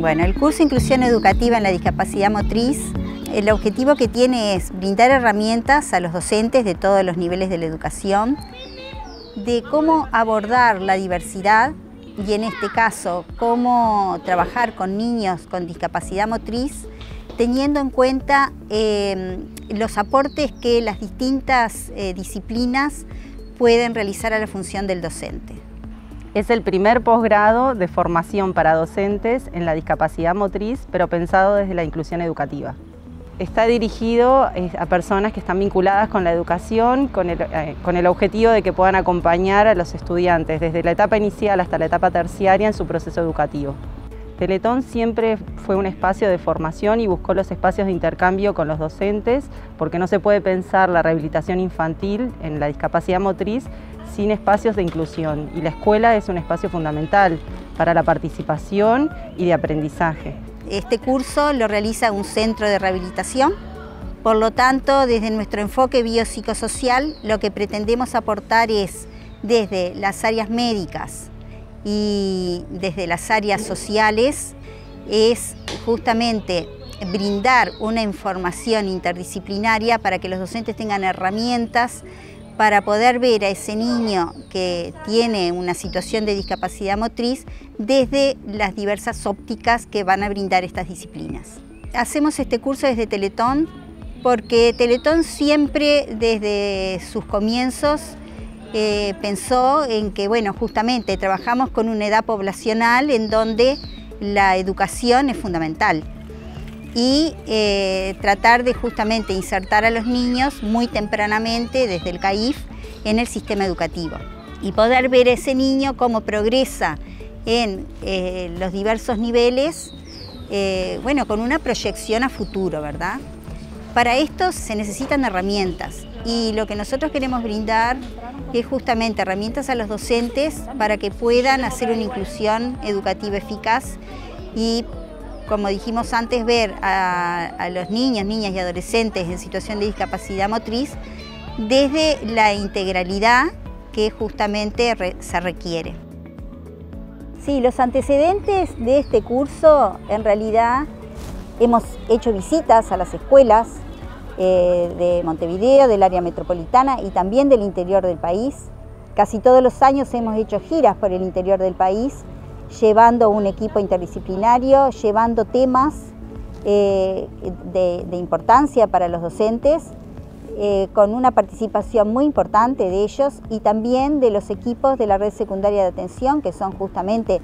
Bueno, el curso Inclusión Educativa en la Discapacidad Motriz, el objetivo que tiene es brindar herramientas a los docentes de todos los niveles de la educación, de cómo abordar la diversidad y en este caso cómo trabajar con niños con discapacidad motriz teniendo en cuenta eh, los aportes que las distintas eh, disciplinas pueden realizar a la función del docente. Es el primer posgrado de formación para docentes en la discapacidad motriz, pero pensado desde la inclusión educativa. Está dirigido eh, a personas que están vinculadas con la educación, con el, con el, objetivo de que puedan acompañar a los estudiantes desde la etapa inicial hasta la etapa terciaria en su proceso educativo. Teletón siempre fue un espacio de formación y buscó los espacios de intercambio con los docentes, porque no se puede pensar la rehabilitación infantil en la discapacidad motriz sin espacios de inclusión. Y la escuela es un espacio fundamental para la participación y de aprendizaje. Este curso lo realiza un centro de rehabilitación por lo tanto, desde nuestro enfoque biopsicosocial, lo que pretendemos aportar es desde las áreas médicas, y desde las áreas sociales es justamente brindar una información interdisciplinaria para que los docentes tengan herramientas para poder ver a ese niño que tiene una situación de discapacidad motriz desde las diversas ópticas que van a brindar estas disciplinas. Hacemos este curso desde Teletón porque Teletón siempre desde sus comienzos eh, pensó en que, bueno, justamente trabajamos con una edad poblacional en donde la educación es fundamental. Y eh, tratar de justamente insertar a los niños muy tempranamente desde el CAIF en el sistema educativo. Y poder ver a ese niño cómo progresa en eh, los diversos niveles, bueno, con una proyección a futuro, ¿verdad? Para esto se necesitan herramientas y lo que nosotros queremos brindar es justamente herramientas a los docentes para que puedan hacer una inclusión educativa eficaz y, como dijimos antes, ver a, los niños, niñas y adolescentes en situación de discapacidad motriz desde la integralidad que justamente se requiere. Sí, los antecedentes de este curso en realidad hemos hecho visitas a las escuelas, eh, de Montevideo, del área metropolitana y también del interior del país. Casi todos los años hemos hecho giras por el interior del país, llevando un equipo interdisciplinario, llevando temas eh, de, importancia para los docentes, eh, con una participación muy importante de ellos y también de los equipos de la red secundaria de atención, que son justamente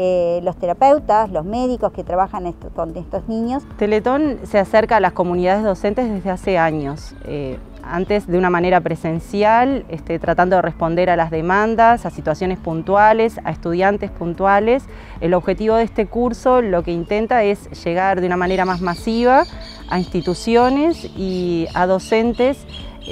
eh, los terapeutas, los médicos que trabajan con estos niños. Teletón se acerca a las comunidades docentes desde hace años. Eh, antes de una manera presencial, este, tratando de responder a las demandas, a situaciones puntuales, a estudiantes puntuales. El objetivo de este curso lo que intenta es llegar de una manera más masiva a instituciones y a docentes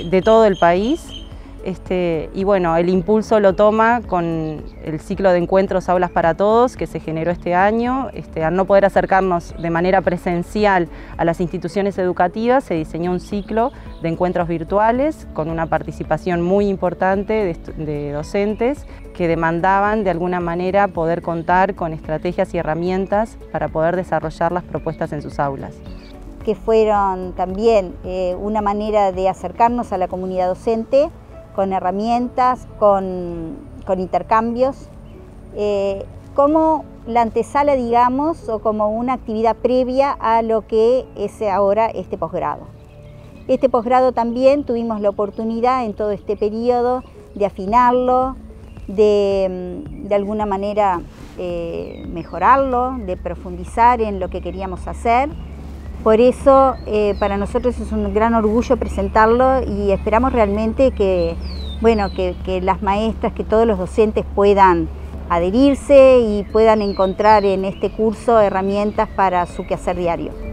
de todo el país este, y bueno, el impulso lo toma con el ciclo de encuentros Aulas para Todos que se generó este año. Este, al no poder acercarnos de manera presencial a las instituciones educativas, se diseñó un ciclo de encuentros virtuales con una participación muy importante de, docentes que demandaban de alguna manera poder contar con estrategias y herramientas para poder desarrollar las propuestas en sus aulas que fueron también eh, una manera de acercarnos a la comunidad docente, con herramientas, con, intercambios, eh, como la antesala, digamos, o como una actividad previa a lo que es ahora este posgrado. Este posgrado también tuvimos la oportunidad en todo este periodo de afinarlo, de, de alguna manera eh, mejorarlo, de profundizar en lo que queríamos hacer. Por eso eh, para nosotros es un gran orgullo presentarlo y esperamos realmente que, bueno, que, que las maestras, que todos los docentes puedan adherirse y puedan encontrar en este curso herramientas para su quehacer diario.